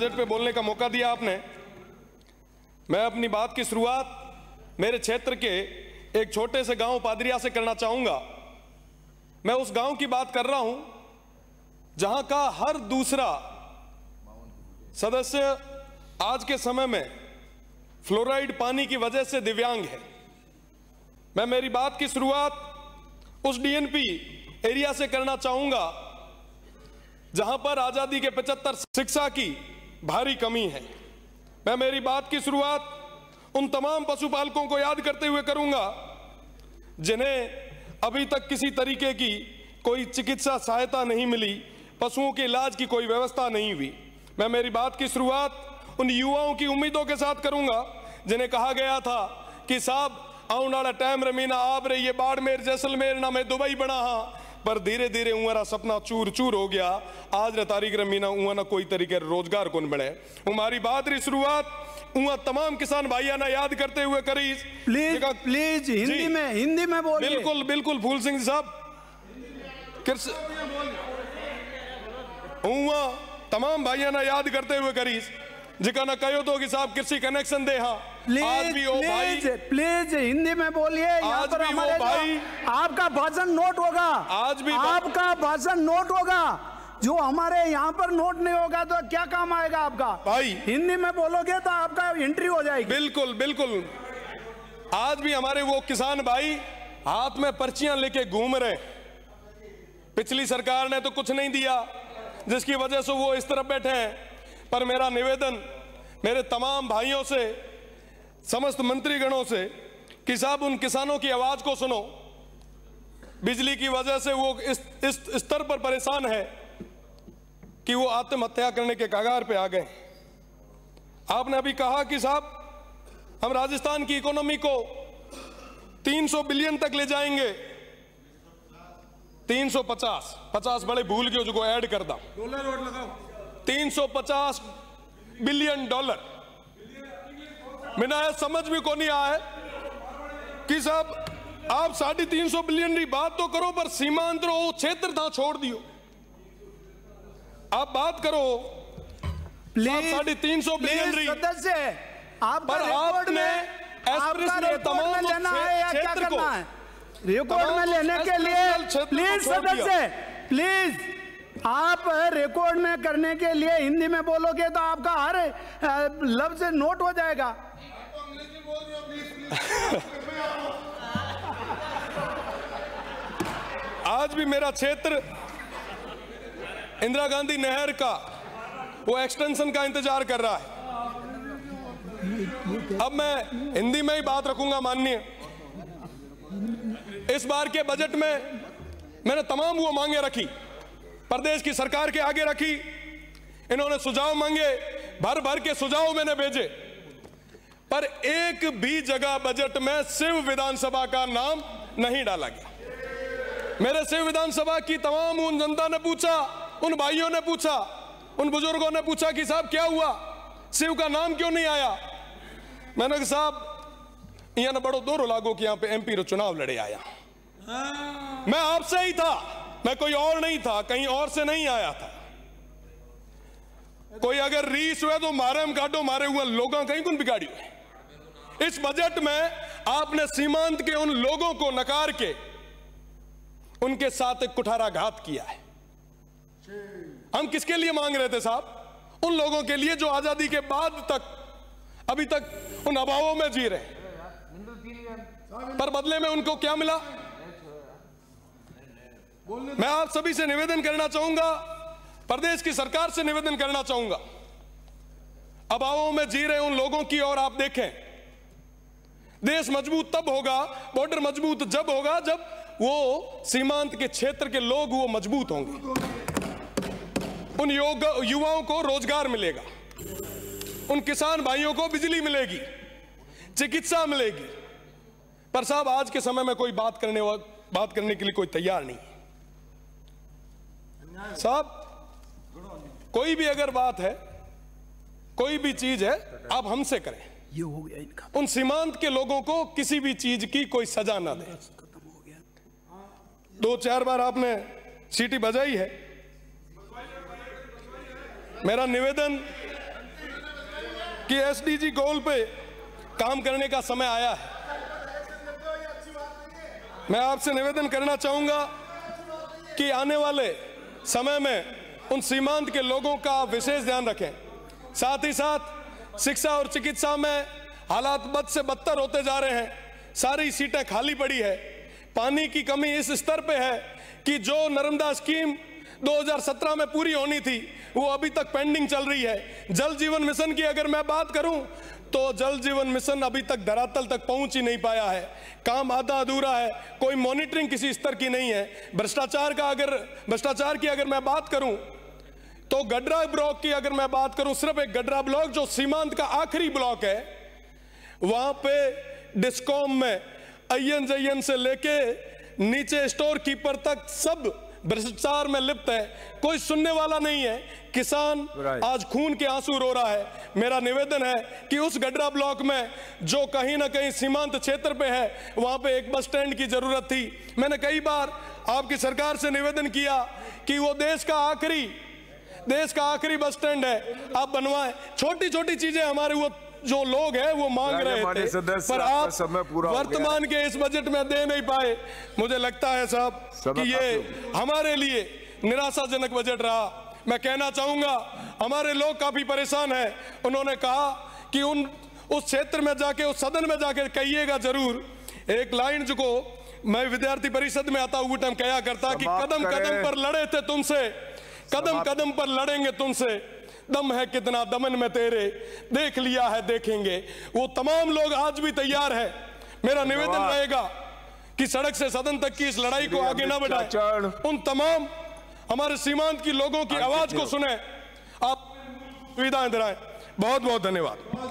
Budget पे बोलने का मौका दिया आपने। मैं अपनी बात की शुरुआत मेरे क्षेत्र के एक छोटे से गाँव पादरिया से करना चाहूँगा। मैं उस गाँव की बात कर रहा हूँ, जहाँ का हर दूसरा सदस्य आज के समय में फ्लोराइड पानी की वजह से दिव्यांग है। मैं मेरी बात की शुरुआत उस डीएनपी एरिया से करना चाहूँगा, जहाँ पर आज़ादी के 75 शिक्षा की भारी कमी है। मैं मेरी बात की शुरुआत उन तमाम पशुपालकों को याद करते हुए करूँगा, जिन्हें अभी तक किसी तरीके की कोई चिकित्सा सहायता नहीं मिली, पशुओं के इलाज की कोई व्यवस्था नहीं हुई। मैं मेरी बात की शुरुआत उन युवाओं की उम्मीदों के साथ करूँगा, जिन्हें कहा गया था कि साहब आने वाला टाइम रमीना आप रही है बाड़मेर, जैसलमेर ना मैं दुबई बना हाँ। पर धीरे धीरे उहरा सपना चूर चूर हो गया। आज न तारीख रमीना उहा ना कोई तरीके रोज़गार कौन बने हमारी बात री शुरुआत उहा तमाम किसान भाइया ना याद करते हुए करी। प्लीज़ प्लीज़ हिंदी में हिंदी में बोलिए। बिल्कुल बिल्कुल फूल सिंह साहब। उहा तमाम भाइया ना याद करते हुए करीस जिका ना कहो तो कि साहब कृषि कनेक्शन दे हाँ। प्लीज़ भी वो भाई। प्लीज़ प्लीज़ हिंदी में बोलिए यहाँ आज पर भी हमारे भाई- आपका भाषण नोट होगा। आज भी आपका भाषण नोट होगा। जो हमारे यहाँ पर नोट नहीं होगा तो क्या काम आएगा आपका? भाई। हिंदी में बोलोगे तो आपका एंट्री हो जाएगी। बिल्कुल बिल्कुल। आज भी हमारे वो किसान भाई हाथ में पर्चियाँ लेके घूम रहे पिछली सरकार ने तो कुछ नहीं दिया जिसकी वजह से वो इस तरफ़ बैठे हैं। पर मेरा निवेदन मेरे तमाम भाइयों से, समस्त मंत्रीगणों से, कि साहब उन किसानों की आवाज़ को सुनो। बिजली की वजह से वो इस इस स्तर पर परेशान है कि वो आत्महत्या करने के कगार पे आ गए। आपने अभी कहा कि साहब, हम राजस्थान की इकोनॉमी को 300 बिलियन तक ले जाएँगे। 350 50 बड़े भूल गए जो ऐड कर दा 350 बिलियन डॉलर। मैंने समझ भी को नहीं आया कि साहब आप साढ़े तीन सौ बिलियन की बात तो करो पर सीमांत रो क्षेत्र था छोड़ दियो। आप बात करो साढ़े तीन सौ बिलियन सदस्य आपका पर आपने तमाम लेना है या क्या करना है? रिकॉर्ड में लेने के लिए प्लीज़ सदस्य प्लीज़। आप रिकॉर्ड में करने के लिए हिंदी में बोलोगे तो आपका हर लफ्ज नोट हो जाएगा। आज भी मेरा क्षेत्र इंदिरा गांधी नहर का, वो एक्सटेंशन का इंतज़ार कर रहा है। अब मैं हिंदी में ही बात रखूँगा, माननीय। इस बार के बजट में मैंने तमाम वो मांगे रखी। प्रदेश की सरकार के आगे रखी। इन्होंने सुझाव मांगे भर भर के सुझाव मैंने भेजे। पर एक भी जगह बजट में शिव विधानसभा का नाम नहीं डाला गया। मेरे शिव विधानसभा की तमाम उन जनता ने पूछा उन भाइयों ने पूछा उन बुज़ुर्गों ने पूछा कि साहब क्या हुआ? शिव का नाम क्यों नहीं आया? मैंने कहा साहब यहाँ ने बड़ो दोरो लागो कि यहाँ पे एमपी रो चुनाव लड़े आया। मैं आपसे ही था। मैं कोई और नहीं था, कहीं और से नहीं आया था। कोई अगर रीस हुए तो मारे हम काटो मारे हुए लोगों कहीं कौन बिगाड़ी हुए इस बजट में आपने सीमांत के उन लोगों को नकार के उनके साथ एक कुठाराघात किया है। हम किसके लिए मांग रहे थे साहब? उन लोगों के लिए जो आज़ादी के बाद तक, अभी तक उन अभावों में जी रहे पर बदले में उनको क्या मिला? मैं आप सभी से निवेदन करना चाहूँगा, प्रदेश की सरकार से निवेदन करना चाहूँगा। अभावों में जी रहे उन लोगों की और आप देखें। देश मज़बूत तब होगा, बॉर्डर मज़बूत जब होगा जब वो सीमांत के क्षेत्र के लोग वो मज़बूत होंगे। उन योग, युवाओं को रोज़गार मिलेगा। उन किसान भाइयों को बिजली मिलेगी, चिकित्सा मिलेगी। पर साहब, आज के समय में कोई बात करने बात करने के लिए कोई तैयार नहीं। साहब कोई भी अगर बात है कोई भी चीज़ है आप हमसे करें। ये हो गया इनका। उन सीमांत के लोगों को किसी भी चीज़ की कोई सजा ना दे। दो चार बार आपने सीटी बजाई है। मेरा निवेदन कि एसडीजी गोल पे काम करने का समय आया है। मैं आपसे निवेदन करना चाहूँगा कि आने वाले समय में उन सीमांत के लोगों का विशेष ध्यान रखें। साथ ही साथ शिक्षा और चिकित्सा में हालात बद से बदतर होते जा रहे हैं। सारी सीटें खाली पड़ी है। पानी की कमी इस स्तर पे है कि जो नर्मदा स्कीम 2017 में पूरी होनी थी, वो अभी तक पेंडिंग चल रही है। जल जीवन मिशन की अगर मैं बात करूँ तो जल जीवन मिशन अभी तक धरातल तक पहुँच ही नहीं पाया है। काम आधा अधूरा है, कोई मॉनिटरिंग किसी स्तर की नहीं है। भ्रष्टाचार का अगर, भ्रष्टाचार की अगर मैं बात करूँ तो गडरा ब्लॉक की अगर मैं बात करूँ, सिर्फ़ एक गडरा ब्लॉक जो सीमांत का आखिरी ब्लॉक है, वहाँ पे डिस्कॉम में अयन जयन से लेके नीचे स्टोर कीपर तक सब भ्रष्टाचार में लिप्त है कोई सुनने वाला नहीं है। किसान आज खून के आँसू रो रहा है। मेरा निवेदन है कि उस गडरा ब्लॉक में जो कहीं ना कहीं सीमांत क्षेत्र पे है वहाँ पे एक बस स्टैंड की ज़रूरत थी। मैंने कई बार आपकी सरकार से निवेदन किया कि वो देश का आखिरी देश का आखिरी बस स्टैंड है आप बनवाएँ। छोटी छोटी चीज़ें हमारे वो जो लोग हैं वो मांग रहे थे पर आप समय पूरा वर्तमान के इस बजट में दे नहीं पाए। मुझे लगता है साहब कि ये हमारे लिए निराशाजनक बजट रहा। मैं कहना चाहूँगा हमारे लोग काफ़ी परेशान हैं। उन्होंने कहा कि उन उस क्षेत्र में जाके उस सदन में जाके कहिएगा ज़रूर एक लाइन जो को मैं विद्यार्थी परिषद में आता हुआ टाइम कहा करता कि कदम कदम पर लड़े थे तुमसे। कदम कदम पर लड़ेंगे तुमसे। दम है कितना दमन में तेरे? देख लिया है देखेंगे। वो तमाम लोग आज भी तैयार है। मेरा निवेदन। रहेगा कि सड़क से सदन तक की इस लड़ाई को आगे न बढ़ाए। उन तमाम हमारे सीमांत की लोगों की आवाज़ को सुने। आप सुविधाएँ दिलाएँ। बहुत बहुत धन्यवाद।